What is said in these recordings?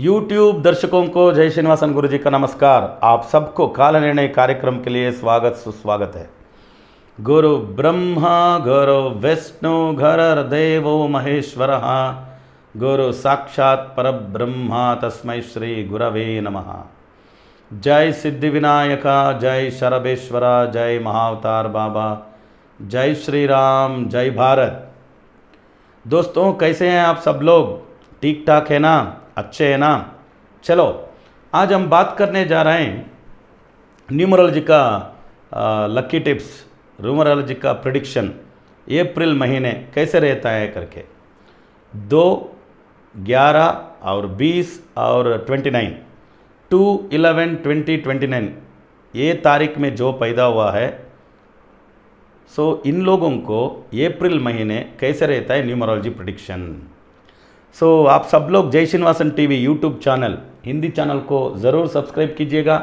YouTube दर्शकों को जय श्रीनिवासन गुरु जी का नमस्कार। आप सबको काल निर्णय कार्यक्रम के लिए स्वागत सुस्वागत है। गुरु ब्रह्मा, गुरु विष्णु घर देवो महेश्वर। गुरु साक्षात परब्रह्मा तस्मै श्री गुरवे नमः। जय सिद्धि विनायक जय शरबेश्वर जय महावतार बाबा, जय श्री राम जय भारत। दोस्तों, कैसे हैं आप सब लोग? ठीक ठाक है ना? अच्छे हैं ना चलो, आज हम बात करने जा रहे हैं न्यूमरोलॉजी का लकी टिप्स न्यूमरोलॉजी का प्रडिक्शन अप्रैल महीने कैसे रहता है करके। दो, ग्यारह और बीस और twenty nine two, eleven, twenty twenty nine ये तारीख में जो पैदा हुआ है। सो इन लोगों को अप्रैल महीने कैसे रहता है न्यूमरोलॉजी प्रिडिक्शन सो so, आप सब लोग Jai Srinivasan TV YouTube channel Hindi channel को ज़रूर सब्सक्राइब कीजिएगा।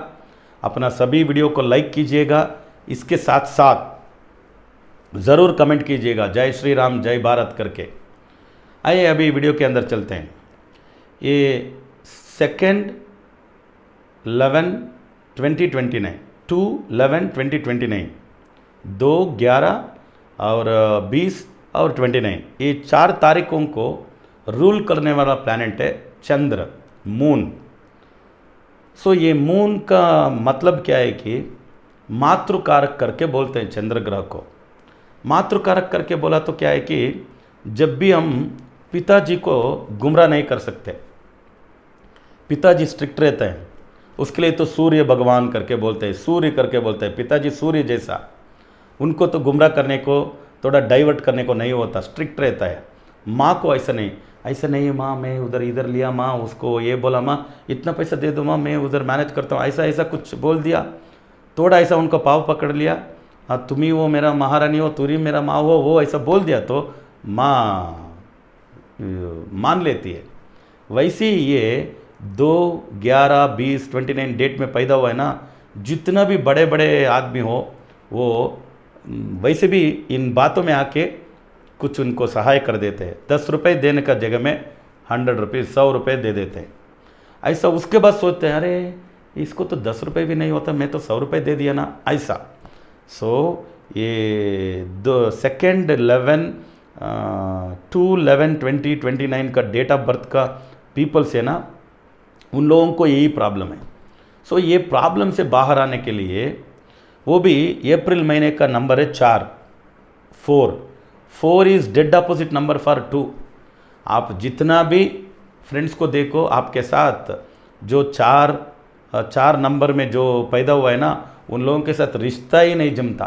अपना सभी वीडियो को लाइक कीजिएगा। इसके साथ साथ ज़रूर कमेंट कीजिएगा। जय श्री राम जय भारत करके। आइए अभी वीडियो के अंदर चलते हैं। ये second eleven twenty twenty nine two eleven twenty twenty nine दो ग्यारह और बीस और ट्वेंटी नाइन ये चार तारीखों को रूल करने वाला प्लानट है चंद्र मून सो ये मून का मतलब क्या है कि मातृकारक करके बोलते हैं चंद्र ग्रह को। मातृकारक करके बोला तो क्या है कि जब भी हम पिताजी को गुमराह नहीं कर सकते, पिताजी स्ट्रिक्ट रहते हैं, उसके लिए तो सूर्य भगवान करके बोलते हैं, सूर्य करके बोलते हैं, पिताजी सूर्य जैसा। उनको तो गुमराह करने को, थोड़ा डाइवर्ट करने को नहीं होता स्ट्रिक्ट रहता है। माँ को ऐसा नहीं ऐसा नहीं है माँ, मैं उधर इधर लिया, माँ, उसको ये बोला, माँ, इतना पैसा दे दो, माँ, मैं उधर मैनेज करता हूँ। ऐसा ऐसा कुछ बोल दिया। थोड़ा ऐसा उनको पाव पकड़ लिया। हाँ तुम ही वो मेरा महारानी हो तुरी मेरा माँ हो, वो ऐसा बोल दिया तो माँ मान लेती है। वैसे ये दो, ग्यारह, बीस, ट्वेंटी नाइन डेट में पैदा हुआ है ना, जितना भी बड़े बड़े आदमी हो, वो, वैसे भी इन बातों में आके कुछ उनको सहाय कर देते हैं। दस रुपये देने का जगह में हंड्रेड रुपीज़ सौ रुपये दे देते हैं। ऐसा उसके बाद सोचते हैं अरे इसको तो दस रुपये भी नहीं होता मैं तो सौ रुपये दे दिया ना। ऐसा। सो so, ये दो second eleven two eleven twenty twenty nine का डेट ऑफ़ बर्थ का पीपल्स है ना उन लोगों को यही प्रॉब्लम है। सो so, ये प्रॉब्लम से बाहर आने के लिए वो भी अप्रैल महीने का नंबर है चार four four is dead opposite number four two. आप जितना भी फ्रेंड्स को देखो, आपके साथ जो चार चार नंबर में जो पैदा हुआ है ना, उन लोगों के साथ रिश्ता ही नहीं जमता।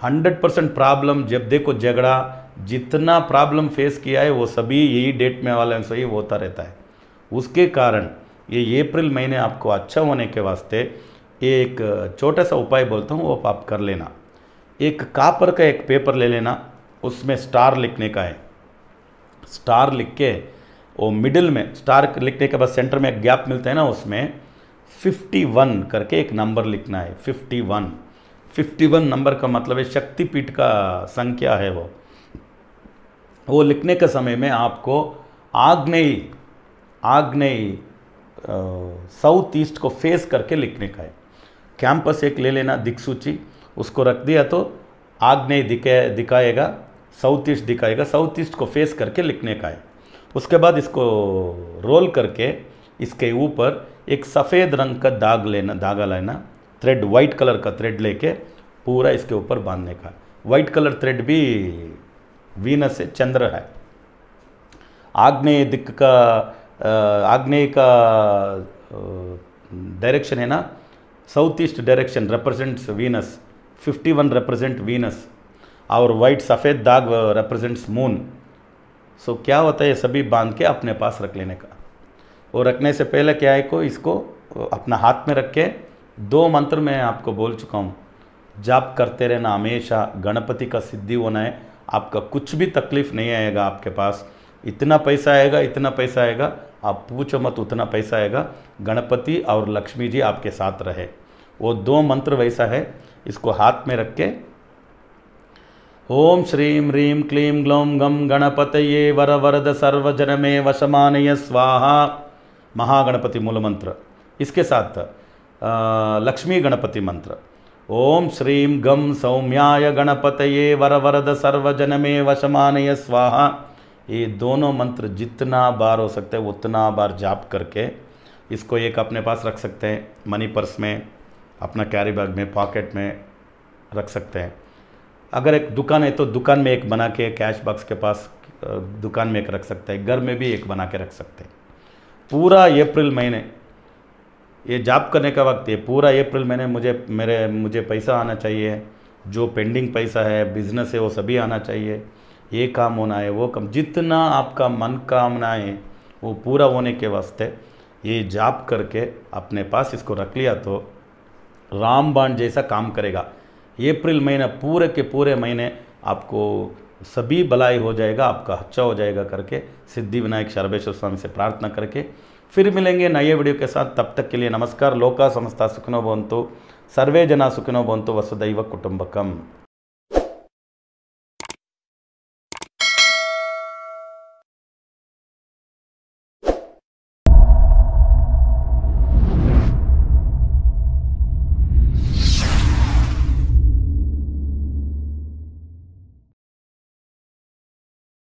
हंड्रेड परसेंट प्रॉब्लम, जब देखो झगड़ा, जितना प्रॉब्लम फेस किया है, वो सभी यही डेट में वाले से ही होता रहता है। उसके कारण ये अप्रैल महीने आपको अच्छा होने के वास्ते एक छोटा सा उपाय बोलता हूँ, वो आप कर लेना। एक कापर का एक पेपर ले लेना उसमें स्टार लिखने का है। स्टार लिख के, वो मिडिल में, स्टार लिखने के बाद सेंटर में एक गैप मिलता है ना उसमें 51 करके एक नंबर लिखना है 51 51 नंबर का मतलब है शक्तिपीठ का संख्या है वो। वो लिखने के समय में आपको आग्नेय आग्नेय साउथ ईस्ट को फेस करके लिखने का है। कैंपस एक ले लेना, दिक्सूची, उसको रख दिया तो आग्नेय दिखे, दिखाएगा। साउथ ईस्ट दिखाएगा साउथ ईस्ट को फेस करके लिखने का है। उसके बाद इसको रोल करके इसके ऊपर एक सफ़ेद रंग का दाग लेना, धागा लेना थ्रेड वाइट कलर का थ्रेड लेके पूरा इसके ऊपर बांधने का। वाइट कलर थ्रेड भी वीनस से चंद्र है। आग्नेय दिक्क का आग्नेय का डायरेक्शन है ना? South east direction represents Venus 51 represent Venus और वाइट सफ़ेद दाग रिप्रेजेंट्स मून सो क्या होता है, ये सभी बाँध के अपने पास रख लेने का। और रखने से पहले क्या है, को इसको अपना हाथ में रख के दो मंत्र मैं आपको बोल चुका हूँ। जाप करते रहना हमेशा, गणपति का सिद्धि होना है। आपका कुछ भी तकलीफ़ नहीं आएगा आपके पास। इतना पैसा आएगा, इतना पैसा आएगा। आप पूछो मत, उतना पैसा आएगा। गणपति और लक्ष्मी जी आपके साथ रहे। वो दो मंत्र वैसा है, इसको हाथ में रख के ओम श्रीं ह्रीं क्लीं ग्लौं गं गणपतये वर वरद सर्वजन सर्वजनमे वशमानय स्वाहा। महागणपति मूल मंत्र इसके साथ लक्ष्मी गणपति मंत्र। ओम श्रीम गम सौम्याय गणपतये वर वरद सर्वजन में वशमानय स्वाहा। ये दोनों मंत्र जितना बार हो सकते हैं, उतना बार जाप करके इसको एक अपने पास रख सकते हैं, मनी पर्स में, अपना कैरी बैग में, पॉकेट में रख सकते हैं। अगर एक दुकान है तो दुकान में एक बना के कैश बॉक्स के पास दुकान में एक रख सकते हैं, घर में भी एक बना के रख सकते हैं। पूरा अप्रैल महीने, ये जाप करने का वक्त है, पूरा अप्रैल महीने मुझे, मेरे, मुझे पैसा आना चाहिए, जो पेंडिंग पैसा है बिज़नेस है, वो सभी आना चाहिए। ये काम होना है, वो काम, जितना आपका मन कामना है, वो पूरा होने के वास्ते ये जाप करके अपने पास इसको रख लिया तो रामबाण जैसा काम करेगा। अप्रैल महीना पूरे के पूरे महीने आपको सभी भलाई हो जाएगा, आपका अच्छा हो जाएगा करके, सिद्धि विनायक सर्वेश्वर स्वामी से प्रार्थना करके। फिर मिलेंगे नए वीडियो के साथ, तब तक के लिए नमस्कार। लोका समस्ता सुखनो बंतु सर्वे जना सुखिनो बंतु वसुदैव कुटुंबकम।